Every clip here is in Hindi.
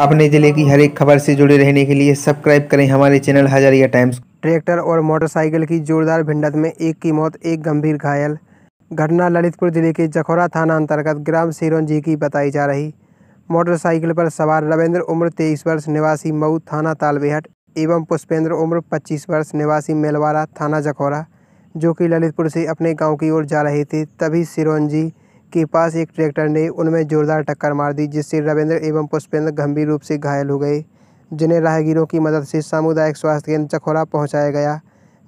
अपने ज़िले की हर एक खबर से जुड़े रहने के लिए सब्सक्राइब करें हमारे चैनल हजारिया टाइम्स। ट्रैक्टर और मोटरसाइकिल की जोरदार भिंडत में एक की मौत, एक गंभीर घायल। घटना ललितपुर ज़िले के जखौरा थाना अंतर्गत ग्राम सिरोंजी की बताई जा रही। मोटरसाइकिल पर सवार रविंद्र उम्र तेईस वर्ष, निवासी मऊ थाना तालबेहट एवं पुष्पेंद्र उम्र पच्चीस वर्ष, निवासी मेलवारा थाना जखौरा, जो कि ललितपुर से अपने गाँव की ओर जा रहे थे, तभी सिरोंजी के पास एक ट्रैक्टर ने उनमें जोरदार टक्कर मार दी, जिससे रविंद्र एवं पुष्पेंद्र गंभीर रूप से घायल हो गए, जिन्हें राहगीरों की मदद से सामुदायिक स्वास्थ्य केंद्र चखोरा पहुँचाया गया,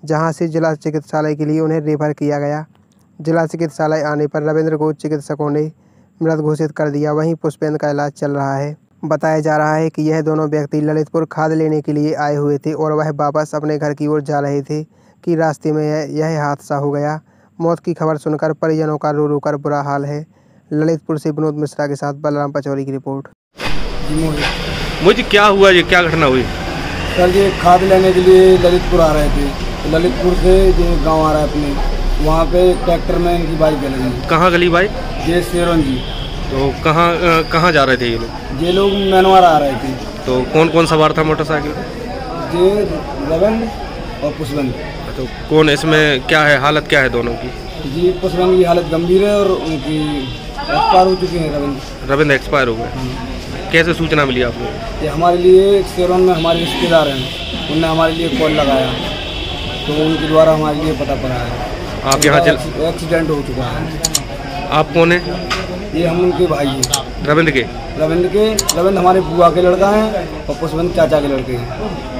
जहाँ से जिला चिकित्सालय के लिए उन्हें रेफर किया गया। जिला चिकित्सालय आने पर रविंद्र को चिकित्सकों ने मृत घोषित कर दिया। वहीं पुष्पेंद्र का इलाज चल रहा है। बताया जा रहा है कि यह दोनों व्यक्ति ललितपुर खाद लेने के लिए आए हुए थे और वह वापस अपने घर की ओर जा रहे थे कि रास्ते में यह हादसा हो गया। मौत की खबर सुनकर परिजनों का रो रो कर बुरा हाल है। ललितपुर से विनोद मिश्रा के साथ बलराम पचौरी की रिपोर्ट। मुझे क्या हुआ? ये क्या घटना हुई? सर ये खाद लेने के लिए ललितपुर आ रहे थे। ललितपुर से जो गाँव आ रहा है अपने वहाँ पे ट्रैक्टर में इनकी बाइक गल गई कहाँ गली भाई? ये शेरन जी। तो कहाँ कहाँ जा रहे थे ये लोग? ये लोग मैनवार आ रहे थे। तो कौन कौन सवार था मोटरसाइकिल ये रवन और पुष्पन तो कौन इसमें क्या है? हालत क्या है दोनों की? जी पुष्पन की हालत गंभीर है और उनकी एक्सपायर हो चुकी है रविंद्र। रविंद्र एक्सपायर हो गए। कैसे सूचना मिली आपको? ये हमारे लिए शेरन में हमारे रिश्तेदार हैं। उनने हमारे लिए कॉल लगाया। तो उनके द्वारा हमारे लिए पता पड़ा है। आप यहाँ चल एक्सीडेंट हो चुका है। आप कौन है? ये हम उनके भाई हैं। रविंद्र के? रविंद्र के रविंद्र हमारे बुआ के लड़का हैं और पुष्पन चाचा के लड़के हैं।